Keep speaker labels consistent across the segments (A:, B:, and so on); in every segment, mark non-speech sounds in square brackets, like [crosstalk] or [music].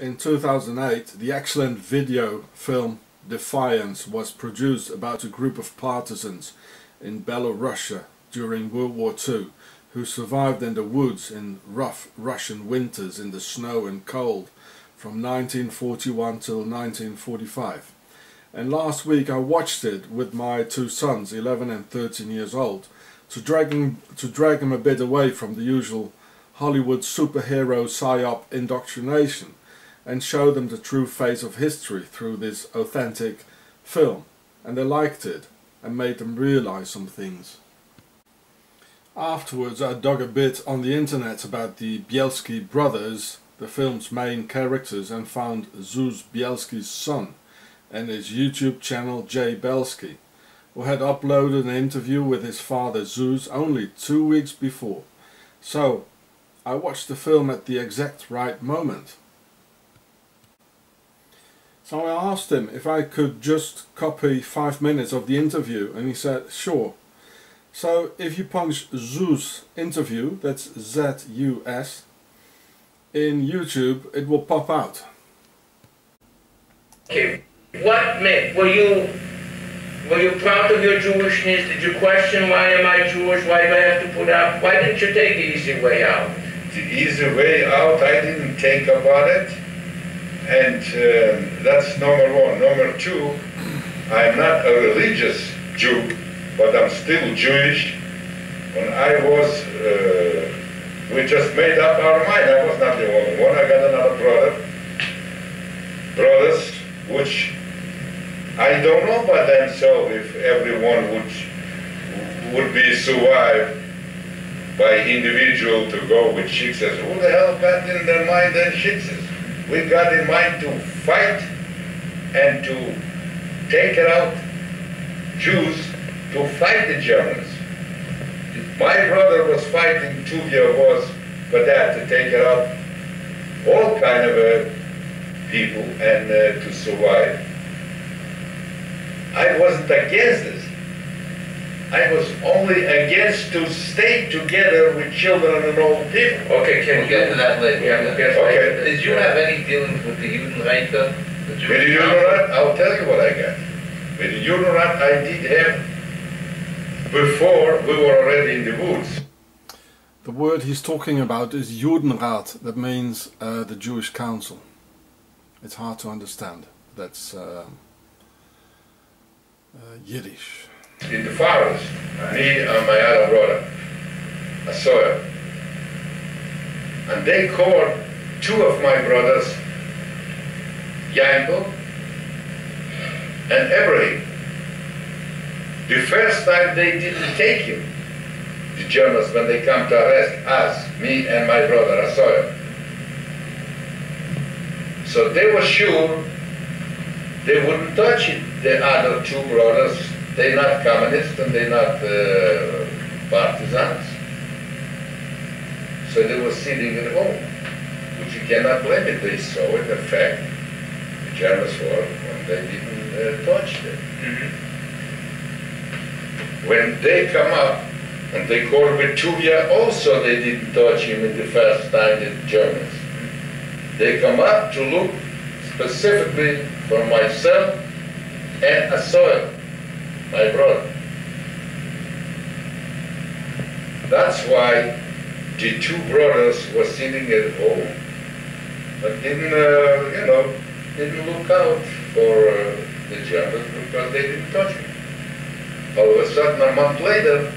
A: In 2008, the excellent video film Defiance was produced about a group of partisans in Belorussia during World War II who survived in the woods in rough Russian winters in the snow and cold from 1941 till 1945. And last week I watched it with my two sons, 11 and 13 years old, to drag them, to drag them a bit away from the usual Hollywood superhero psyop indoctrination and show them the true face of history through this authentic film. And they liked it and made them realize some things. Afterwards I dug a bit on the internet about the Bielski brothers, the film's main characters, and found Zus Bielski's son and his YouTube channel Jay Bellskee, who had uploaded an interview with his father Zus only two weeks before. So I watched the film at the exact right moment. So I asked him if I could just copy five minutes of the interview and he said sure. So if you punch Zus interview, that's Z-U-S, in YouTube it will pop out.
B: Okay, what made, were you, were you proud of your Jewishness? Did you question why am I Jewish? Why do I have to put up? Why didn't you take the easy way out?
C: the easy way out, I didn't think about it. And uh, that's number one. Number two, I'm not a religious Jew, but I'm still Jewish. When I was, uh, we just made up our mind. I was not the only one. I got another brother, brothers, which I don't know by themselves if everyone would would be survived by individual to go with shiksas. Who the hell got in their mind and shiksas? We got in mind to fight and to take it out Jews to fight the Germans. My brother was fighting Tuvia was for that to take it out all kind of uh, people and uh, to survive. I wasn't against this. I was only against to stay together with children and old people.
B: Okay, can
D: We'll get to that later.
B: Yeah, we'll get
C: Okay.
B: that.
D: Did you have any dealings with the Judenreiter? the
C: With the
D: Jewish
C: Judenrat, I'll tell you what I got. With the Judenrat, I did have before we were already in the woods.
A: The word he's talking about is Judenrat, that means uh, the Jewish Council. It's hard to understand. That's uh, uh, Yiddish.
C: In the forest, me and my other brother, a. And they called two of my brothers, Yankel and Ibrahim. The first time they didn't take him, the Germans, when they come to arrest us, me and my brother, sawyer. So they were sure they wouldn't touch it. The other two brothers, they're not communists and they're not uh, partisans. So they were sitting at home, which you cannot blame it. They saw it, the fact. The Germans were when they didn't uh, touch them. When they come up and they call Vituvia, also they didn't touch him in the first time, the Germans. They come up to look specifically for myself and Asael, my brother. That's why the two brothers were sitting at home, but didn't, uh, you know, didn't look out for uh, the Germans because they didn't touch me. All of a sudden, a month later,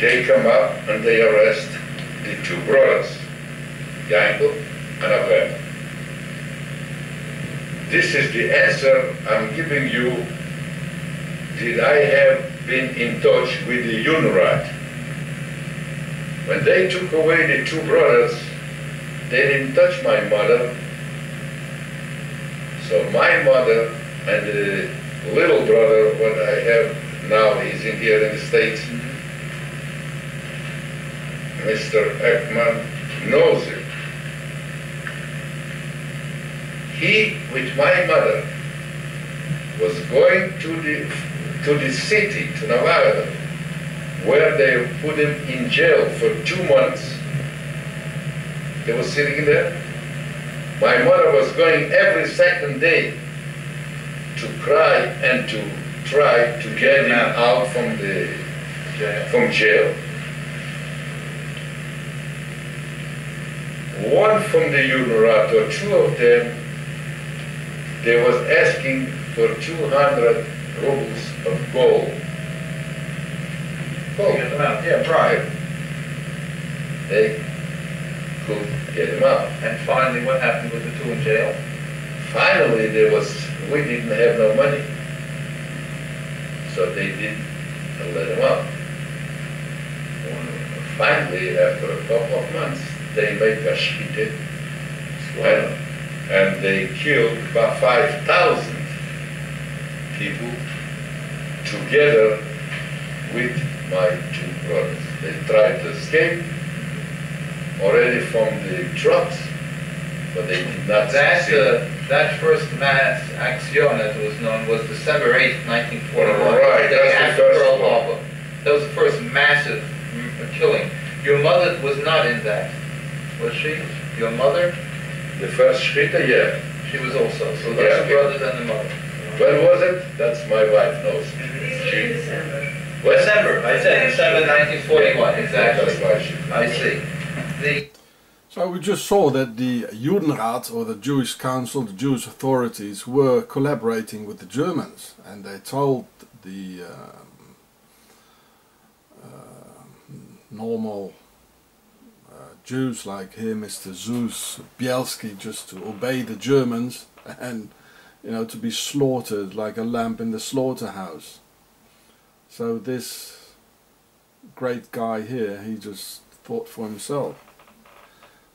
C: they come up and they arrest the two brothers, Yankel and Abel. This is the answer I'm giving you. Did I have been in touch with the UNRWA? When they took away the two brothers, they didn't touch my mother. So my mother and the little brother, what I have now, he's in here in the States, mm-hmm. Mr. Ekman knows it. He, with my mother, was going to the, to the city, to Navarra, where they put him in jail for two months They were sitting there. My mother was going every second day to cry and to try to get him out from the from jail. One from the Judenrat, or two of them, they was asking for 200 rubles of gold. Gold.
D: Yeah, bribe.
C: They could get him out.
D: And finally, what happened with the two in jail?
C: Finally, there was, we didn't have no money. So they did let him out. Finally, after a couple of months, they made a shkita and, and they killed about 5,000 people together with my two brothers. They tried to escape already from the trucks, but they did not
D: That,
C: succeed.
D: uh, that first mass action, as it was known, was December 8th, 1941.
C: Right,
D: the day
C: that's the first
D: Pearl
C: one.
D: Harbor. That was the first massive killing. Your mother was not in that, was she? Your mother?
C: The first shkita, yeah.
D: She was also. So
C: Yeah.
D: those two brothers and the mother.
C: When was it? That's my wife knows. She, What?
D: December, I said December 1941,
C: That's
D: exactly.
C: why she.
D: I see. The
A: So we just saw that the Judenrat or the Jewish Council, the Jewish authorities, were collaborating with the Germans, and they told the uh, uh, normal Jews like here, Mr. Zus Bielski, just to obey the Germans [laughs] and you know to be slaughtered like a lamb in the slaughterhouse. So this great guy here, he just thought for himself.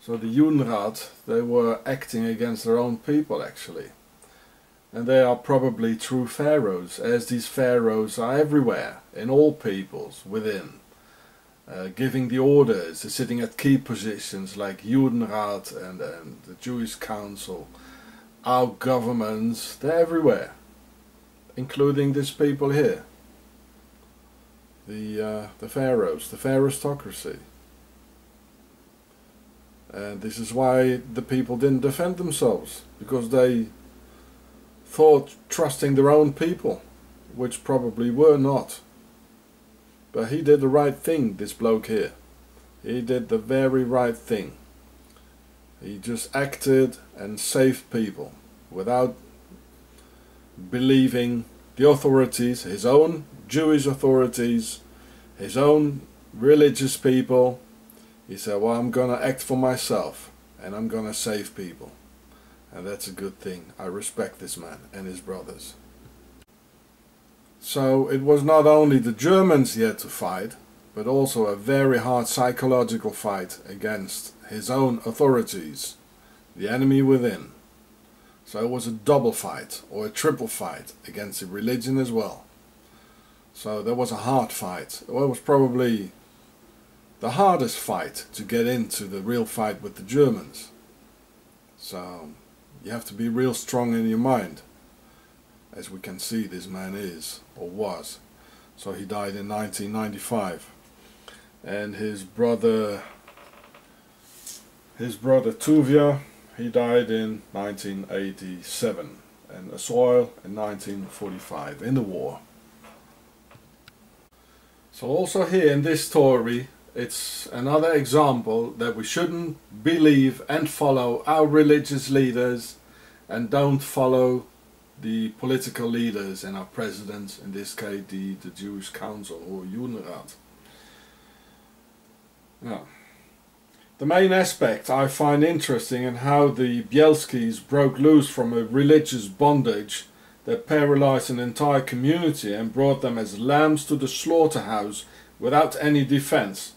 A: So the Judenrat, they were acting against their own people actually. And they are probably true pharaohs, as these pharaohs are everywhere, in all peoples, within. Uh, giving the orders, sitting at key positions like Judenrat and, and the Jewish Council, our governments, they're everywhere. Including these people here. The, uh, the pharaohs, the pharaohstocracy. And this is why the people didn't defend themselves, because they thought trusting their own people, which probably were not. But he did the right thing, this bloke here. He did the very right thing. He just acted and saved people without believing the authorities, his own Jewish authorities, his own religious people, he said, Well, I'm going to act for myself and I'm going to save people. And that's a good thing. I respect this man and his brothers. So it was not only the Germans he had to fight, but also a very hard psychological fight against his own authorities, the enemy within. So it was a double fight or a triple fight against the religion as well. So there was a hard fight. Well, it was probably the hardest fight to get into the real fight with the Germans. So you have to be real strong in your mind, as we can see this man is or was. So he died in 1995, and his brother, his brother Tuvia, he died in 1987, and Asael in 1945 in the war. So also here in this story, it's another example that we shouldn't believe and follow our religious leaders and don't follow the political leaders and our presidents, in this case the, the Jewish Council or Judenrat. Now, The main aspect I find interesting in how the Bielskis broke loose from a religious bondage that paralyzed an entire community and brought them as lambs to the slaughterhouse without any defense.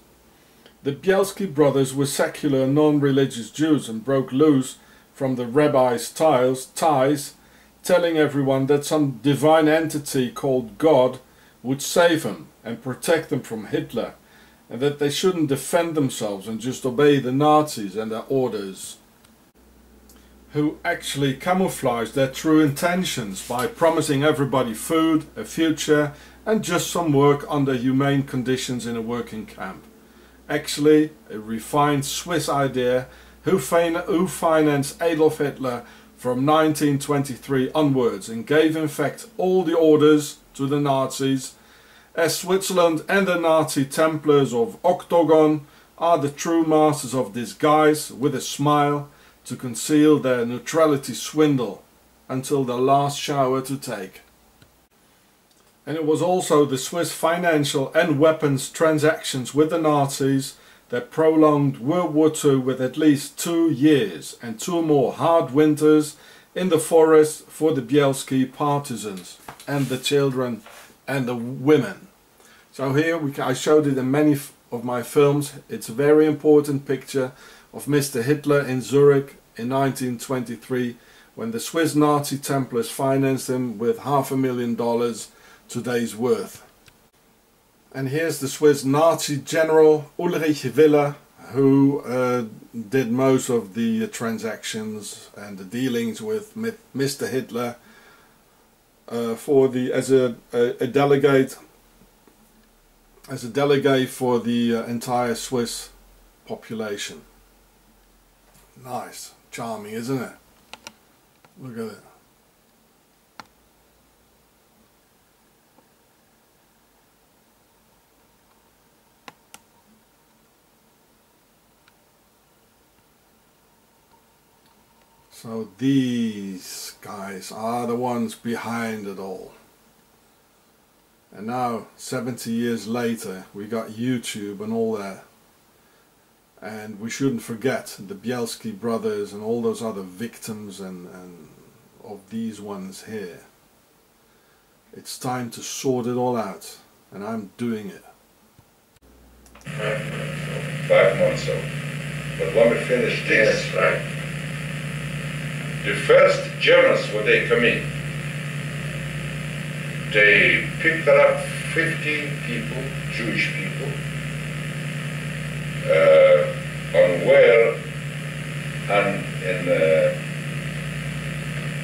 A: The Bielski brothers were secular non-religious Jews and broke loose from the rabbis' ties, ties, telling everyone that some divine entity called God would save them and protect them from Hitler, and that they shouldn't defend themselves and just obey the Nazis and their orders, who actually camouflaged their true intentions by promising everybody food, a future, and just some work under humane conditions in a working camp. Actually a refined Swiss idea who, fin- who financed Adolf Hitler from 1923 onwards and gave in fact all the orders to the Nazis, as Switzerland and the Nazi Templars of Octagon are the true masters of disguise with a smile to conceal their neutrality swindle until the last shower to take. And it was also the Swiss financial and weapons transactions with the Nazis that prolonged World War II with at least two years and two more hard winters in the forest for the Bielski partisans and the children and the women. So here we can, I showed it in many of my films. It's a very important picture of Mr. Hitler in Zurich in 1923 when the Swiss Nazi Templars financed him with half a million dollars today's worth. And here's the Swiss Nazi general Ulrich Wille who uh, did most of the transactions and the dealings with Mr. Hitler uh, for the as a, a, a, delegate as a delegate for the uh, entire Swiss population. Nice, charming, isn't it? Look at it. So these guys are the ones behind it all. And now, 70 years later, we got YouTube and all that. And we shouldn't forget the Bielski brothers and all those other victims and, and of these ones here. It's time to sort it all out, and I'm doing it.
C: Five months old. But let me finish this.
B: Yes, right
C: the first Germans when they come in, they picked up 15 people, Jewish people, uh, on where and in uh,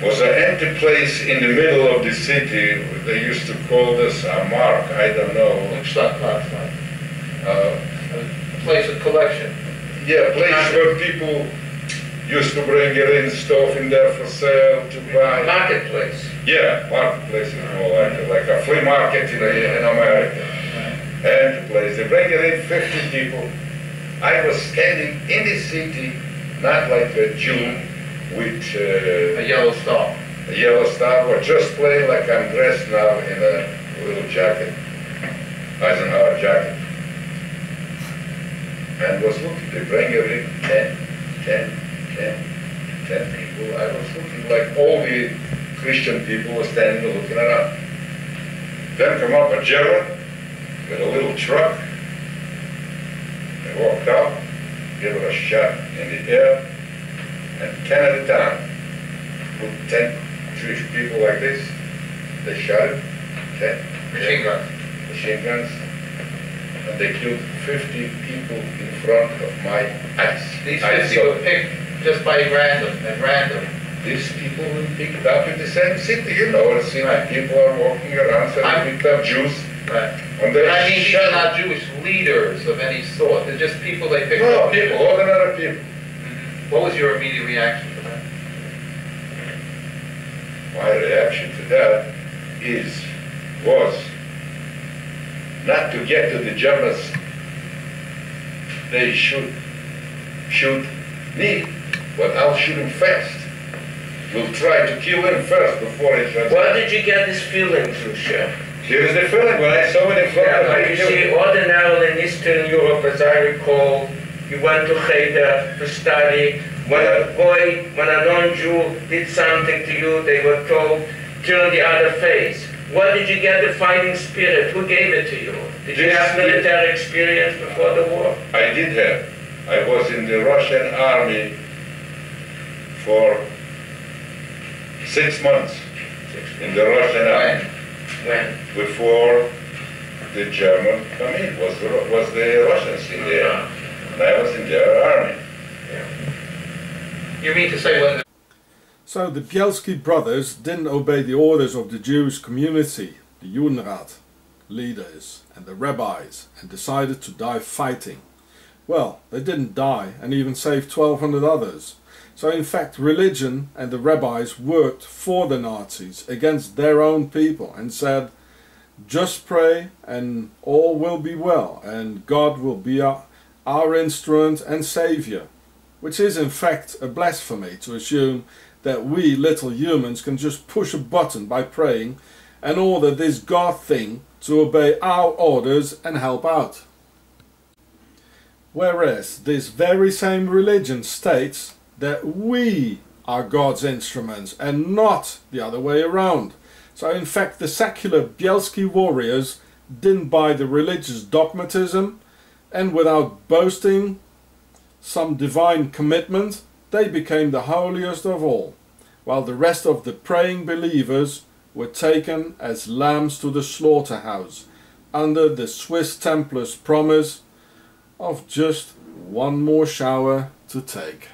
C: was an empty place in the middle of the city. They used to call this a mark. I don't know.
D: Stadtplatz, uh, a place of collection.
C: Yeah, place where people used to bring it in stuff in there for sale to buy.
B: Marketplace.
C: Yeah, marketplace is more like like a flea market in, in America. And place they bring it in 50 people. I was standing in the city, not like a Jew with uh,
D: a yellow star.
C: A yellow star, or just plain like I'm dressed now in a little jacket, Eisenhower jacket. And was looking, they bring it in 10, 10, 10, 10 people. I was looking like all the Christian people were standing there looking around. Then come up a German with a little truck. They walked out, gave it a shot in the air, and 10 at a time. Put 10 Jewish people like this. They shot it. 10.
D: Machine guns.
C: Machine guns. And they killed 50 people in front of my eyes.
D: These 50 were picked just by random, and random.
C: These people will pick up in the same city, you know, right. people are walking around, so they picked up Jews.
D: Right. And they I mean, these are not Jewish leaders of any sort. They're just people they picked
C: no,
D: up.
C: people, ordinary people.
D: Mm-hmm. What was your immediate reaction to that?
C: My reaction to that is, was, not to get to the Germans. They should shoot me but I'll shoot him first. We'll try to kill him first before he shuts
B: Where did you get this feeling, Khrushchev?
C: Here's the feeling when I saw it in front
B: yeah,
C: of me.
B: You see, ordinarily in Eastern Europe, as I recall, you went to Cheder to study. When a boy, when a non-Jew did something to you, they were told, turn the other face. Where did you get the fighting spirit? Who gave it to you? Did you have military experience before the war?
C: I did have. I was in the Russian army for six months in the Russian army.
B: When?
C: Before the German come in, was the, was the Russians in there. Uh-huh. And I was in their army.
D: Yeah. You mean to say when
A: So the Bielski brothers didn't obey the orders of the Jewish community, the Judenrat leaders and the rabbis, and decided to die fighting. well, they didn't die and even saved 1,200 others. So in fact, religion and the rabbis worked for the Nazis against their own people and said, just pray and all will be well and God will be our, our instrument and savior. Which is in fact a blasphemy to assume that we little humans can just push a button by praying and order this God thing to obey our orders and help out. Whereas this very same religion states that we are God's instruments and not the other way around. So in fact the secular Bielski warriors didn't buy the religious dogmatism and without boasting some divine commitment they became the holiest of all, while the rest of the praying believers were taken as lambs to the slaughterhouse under the Swiss Templars' promise of just one more shower to take.